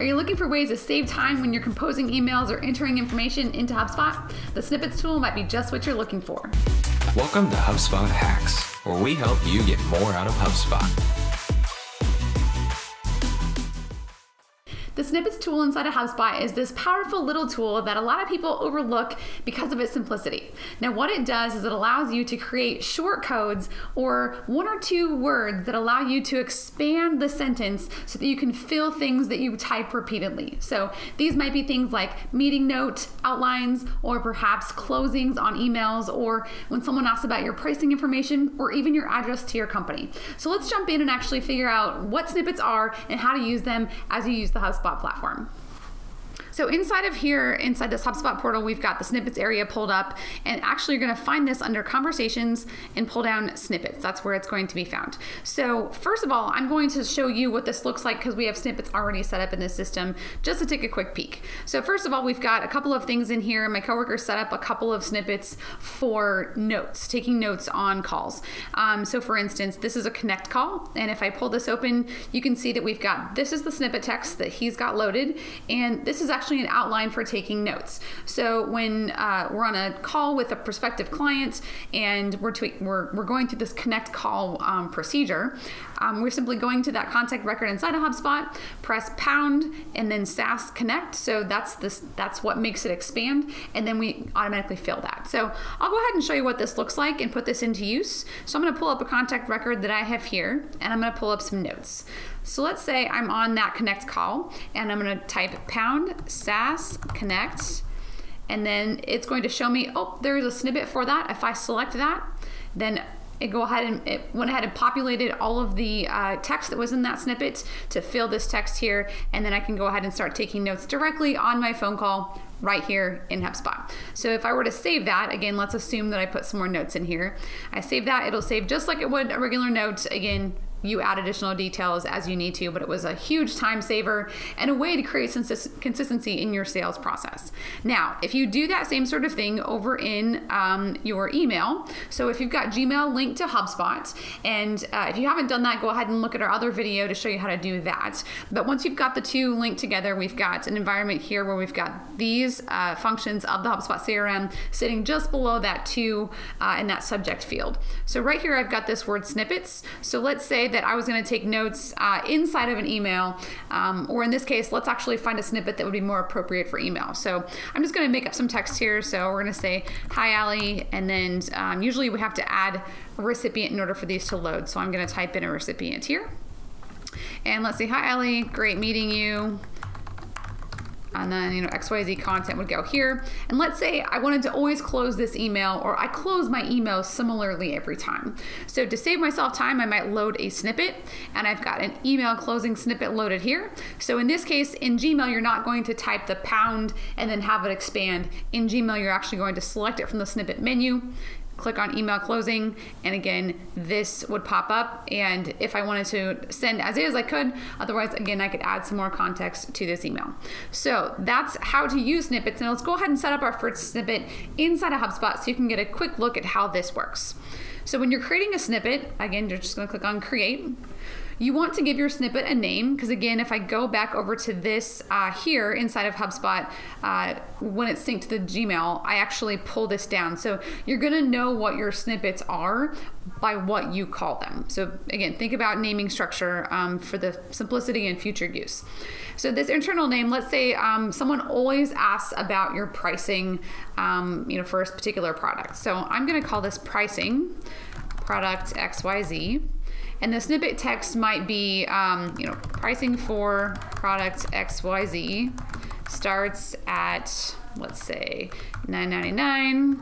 Are you looking for ways to save time when you're composing emails or entering information into HubSpot? The Snippets tool might be just what you're looking for. Welcome to HubSpot Hacks, where we help you get more out of HubSpot. The Snippets tool inside of HubSpot is this powerful little tool that a lot of people overlook because of its simplicity. Now, what it does is it allows you to create short codes or one or two words that allow you to expand the sentence so that you can fill things that you type repeatedly. So, these might be things like meeting note outlines, or perhaps closings on emails, or when someone asks about your pricing information, or even your address to your company. So, let's jump in and actually figure out what snippets are and how to use them as you use the HubSpot HubSpot platform. So inside of here, inside this HubSpot portal, we've got the snippets area pulled up and actually you're gonna find this under conversations and pull down snippets. That's where it's going to be found. So first of all, I'm going to show you what this looks like because we have snippets already set up in this system just to take a quick peek. So first of all, we've got a couple of things in here. My coworker set up a couple of snippets for notes, taking notes on calls. Um, so for instance, this is a connect call. And if I pull this open, you can see that we've got, this is the snippet text that he's got loaded. And this is actually actually an outline for taking notes. So when uh, we're on a call with a prospective client and we're, we're, we're going through this connect call um, procedure, um, we're simply going to that contact record inside of HubSpot, press pound, and then SaaS connect. So that's this that's what makes it expand, and then we automatically fill that. So I'll go ahead and show you what this looks like and put this into use. So I'm going to pull up a contact record that I have here, and I'm going to pull up some notes. So let's say I'm on that connect call and I'm going to type pound SaaS connect and then it's going to show me, oh, there's a snippet for that. If I select that, then it go ahead and it went ahead and populated all of the uh, text that was in that snippet to fill this text here and then I can go ahead and start taking notes directly on my phone call right here in HubSpot. So if I were to save that, again, let's assume that I put some more notes in here. I save that, it'll save just like it would a regular note, again, you add additional details as you need to, but it was a huge time saver and a way to create consistency in your sales process. Now, if you do that same sort of thing over in um, your email, so if you've got Gmail linked to HubSpot, and uh, if you haven't done that, go ahead and look at our other video to show you how to do that. But once you've got the two linked together, we've got an environment here where we've got these uh, functions of the HubSpot CRM sitting just below that two uh, in that subject field. So right here, I've got this word snippets. So let's say that I was going to take notes uh, inside of an email, um, or in this case, let's actually find a snippet that would be more appropriate for email. So I'm just going to make up some text here. So we're going to say, Hi, Ali, and then um, usually we have to add a recipient in order for these to load. So I'm going to type in a recipient here. And let's say, Hi, Ali, great meeting you and then you know xyz content would go here. And let's say i wanted to always close this email or i close my email similarly every time. So to save myself time i might load a snippet and i've got an email closing snippet loaded here. So in this case in gmail you're not going to type the pound and then have it expand. In gmail you're actually going to select it from the snippet menu click on email closing and again this would pop up. And if I wanted to send as is I could. Otherwise again I could add some more context to this email. So that's how to use snippets. And let's go ahead and set up our first snippet inside of HubSpot so you can get a quick look at how this works. So when you're creating a snippet again you're just going to click on create you want to give your snippet a name because again, if I go back over to this uh, here inside of HubSpot, uh, when it's synced to the Gmail, I actually pull this down. So you're gonna know what your snippets are by what you call them. So again, think about naming structure um, for the simplicity and future use. So this internal name, let's say um, someone always asks about your pricing, um, you know, for a particular product. So I'm gonna call this pricing product XYZ. And the snippet text might be, um, you know, pricing for product XYZ starts at, let's say, $9.99.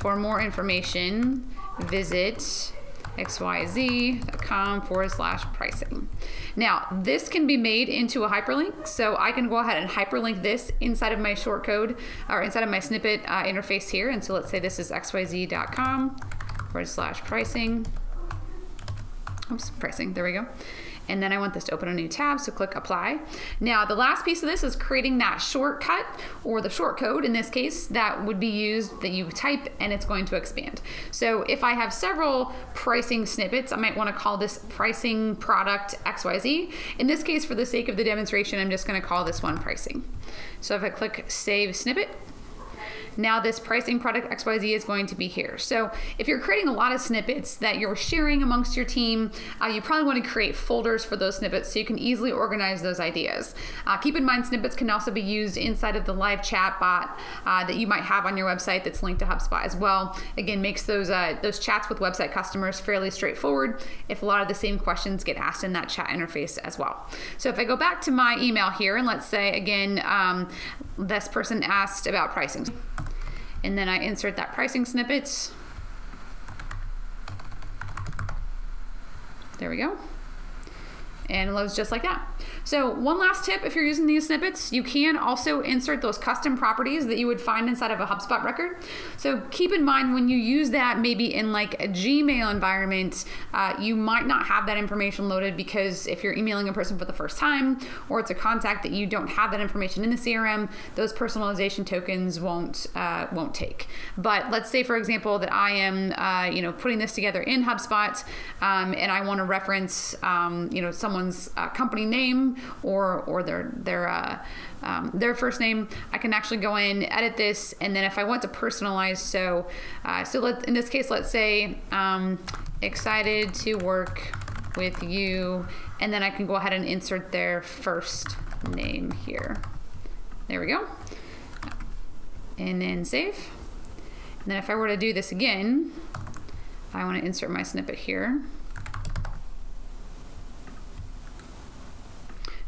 For more information, visit xyz.com forward slash pricing. Now, this can be made into a hyperlink, so I can go ahead and hyperlink this inside of my shortcode or inside of my snippet uh, interface here. And so let's say this is xyz.com forward slash pricing oops, pricing, there we go. and then I want this to open a new tab, so click apply. Now the last piece of this is creating that shortcut or the short code in this case that would be used that you type and it's going to expand. So if I have several pricing snippets, I might want to call this pricing product XYZ. In this case, for the sake of the demonstration, I'm just going to call this one pricing. So if I click save snippet, now this pricing product XYZ is going to be here. So if you're creating a lot of snippets that you're sharing amongst your team, uh, you probably want to create folders for those snippets so you can easily organize those ideas. Uh, keep in mind snippets can also be used inside of the live chat bot uh, that you might have on your website that's linked to HubSpot as well. Again, makes those uh, those chats with website customers fairly straightforward if a lot of the same questions get asked in that chat interface as well. So if I go back to my email here and let's say again, um, this person asked about pricing and then I insert that pricing snippets. There we go. And it loads just like that. So one last tip, if you're using these snippets, you can also insert those custom properties that you would find inside of a HubSpot record. So keep in mind when you use that maybe in like a Gmail environment, uh, you might not have that information loaded because if you're emailing a person for the first time or it's a contact that you don't have that information in the CRM, those personalization tokens won't uh, won't take. But let's say, for example, that I am uh, you know putting this together in HubSpot um, and I want to reference um, you know someone's uh, company name or or their their uh, um, their first name. I can actually go in, edit this, and then if I want to personalize, so uh, so let in this case, let's say um, excited to work with you, and then I can go ahead and insert their first name here. There we go. And then save. And then if I were to do this again, I want to insert my snippet here.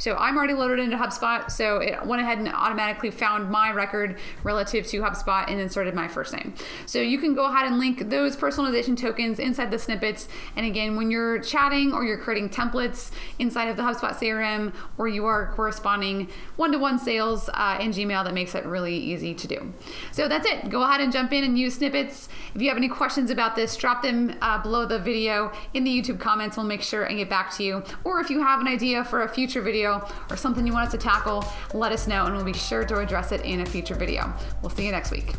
So I'm already loaded into HubSpot, so it went ahead and automatically found my record relative to HubSpot and inserted my first name. So you can go ahead and link those personalization tokens inside the snippets. And again, when you're chatting or you're creating templates inside of the HubSpot CRM or you are corresponding one-to-one sales uh, in Gmail, that makes it really easy to do. So that's it. Go ahead and jump in and use snippets. If you have any questions about this, drop them uh, below the video in the YouTube comments. We'll make sure and get back to you. Or if you have an idea for a future video, or something you want us to tackle, let us know and we'll be sure to address it in a future video. We'll see you next week.